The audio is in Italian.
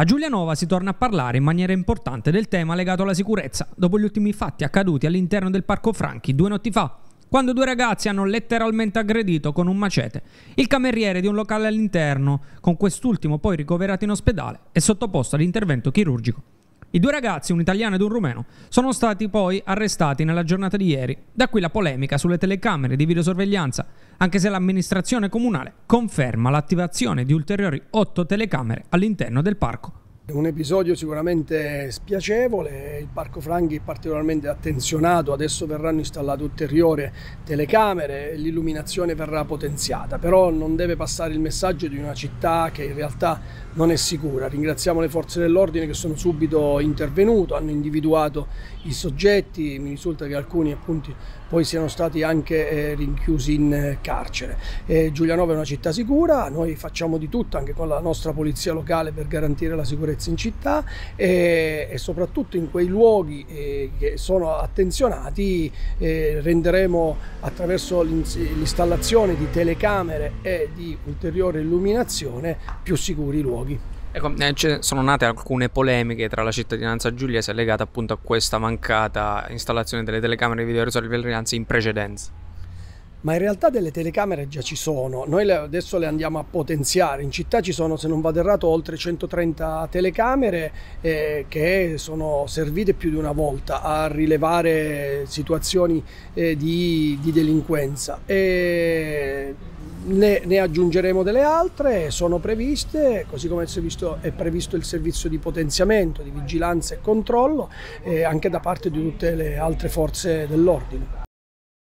A Giulianova si torna a parlare in maniera importante del tema legato alla sicurezza, dopo gli ultimi fatti accaduti all'interno del Parco Franchi due notti fa, quando due ragazzi hanno letteralmente aggredito con un macete il cameriere di un locale all'interno, con quest'ultimo poi ricoverato in ospedale e sottoposto ad intervento chirurgico. I due ragazzi, un italiano ed un rumeno, sono stati poi arrestati nella giornata di ieri. Da qui la polemica sulle telecamere di videosorveglianza, anche se l'amministrazione comunale conferma l'attivazione di ulteriori otto telecamere all'interno del parco. Un episodio sicuramente spiacevole, il Parco Franchi è particolarmente attenzionato, adesso verranno installate ulteriori telecamere, l'illuminazione verrà potenziata, però non deve passare il messaggio di una città che in realtà non è sicura. Ringraziamo le forze dell'ordine che sono subito intervenute, hanno individuato i soggetti, mi risulta che alcuni appunti poi siano stati anche eh, rinchiusi in carcere. Eh, Giulianova è una città sicura, noi facciamo di tutto anche con la nostra polizia locale per garantire la sicurezza in città e, e soprattutto in quei luoghi eh, che sono attenzionati eh, renderemo attraverso l'installazione di telecamere e di ulteriore illuminazione più sicuri i luoghi. Ecco, eh, sono nate alcune polemiche tra la cittadinanza giuliese legate appunto a questa mancata installazione delle telecamere di videosorveglianza in precedenza. Ma in realtà delle telecamere già ci sono, noi le, adesso le andiamo a potenziare, in città ci sono se non vado errato oltre 130 telecamere eh, che sono servite più di una volta a rilevare situazioni eh, di, di, delinquenza. E ne, ne, aggiungeremo delle altre, sono previste, così come è previsto il servizio di potenziamento, di vigilanza e controllo eh, anche da parte di tutte le altre forze dell'ordine.